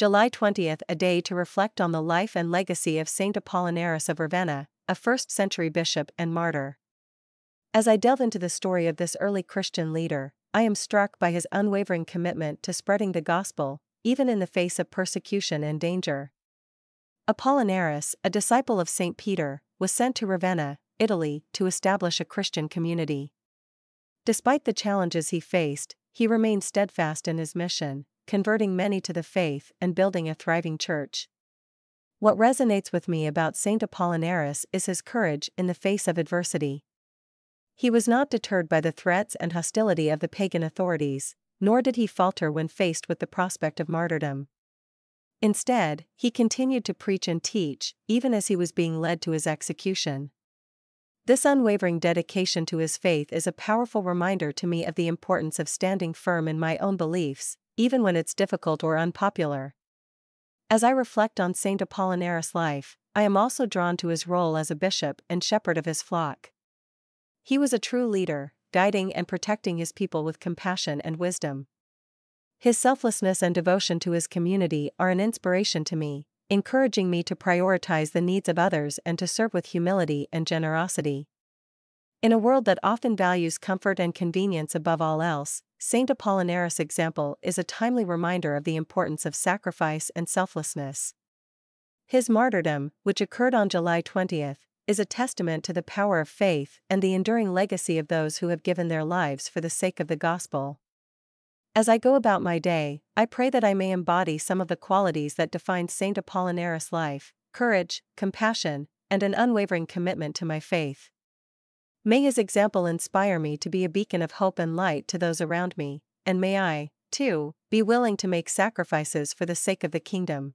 July 20th, a day to reflect on the life and legacy of Saint Apollinaris of Ravenna, a first century bishop and martyr. As I delve into the story of this early Christian leader, I am struck by his unwavering commitment to spreading the gospel, even in the face of persecution and danger. Apollinaris, a disciple of St. Peter, was sent to Ravenna, Italy, to establish a Christian community. Despite the challenges he faced, he remained steadfast in his mission, converting many to the faith and building a thriving church. What resonates with me about St. Apollinaris is his courage in the face of adversity. He was not deterred by the threats and hostility of the pagan authorities, nor did he falter when faced with the prospect of martyrdom. Instead, he continued to preach and teach, even as he was being led to his execution. This unwavering dedication to his faith is a powerful reminder to me of the importance of standing firm in my own beliefs, even when it's difficult or unpopular. As I reflect on St. Apollinaris' life, I am also drawn to his role as a bishop and shepherd of his flock. He was a true leader, guiding and protecting his people with compassion and wisdom. His selflessness and devotion to his community are an inspiration to me, encouraging me to prioritize the needs of others and to serve with humility and generosity. In a world that often values comfort and convenience above all else, Saint Apollinaris' example is a timely reminder of the importance of sacrifice and selflessness. His martyrdom, which occurred on July 20th, is a testament to the power of faith and the enduring legacy of those who have given their lives for the sake of the gospel. As I go about my day, I pray that I may embody some of the qualities that define Saint Apollinaris' life courage, compassion, and an unwavering commitment to my faith. May his example inspire me to be a beacon of hope and light to those around me, and may I, too, be willing to make sacrifices for the sake of the kingdom.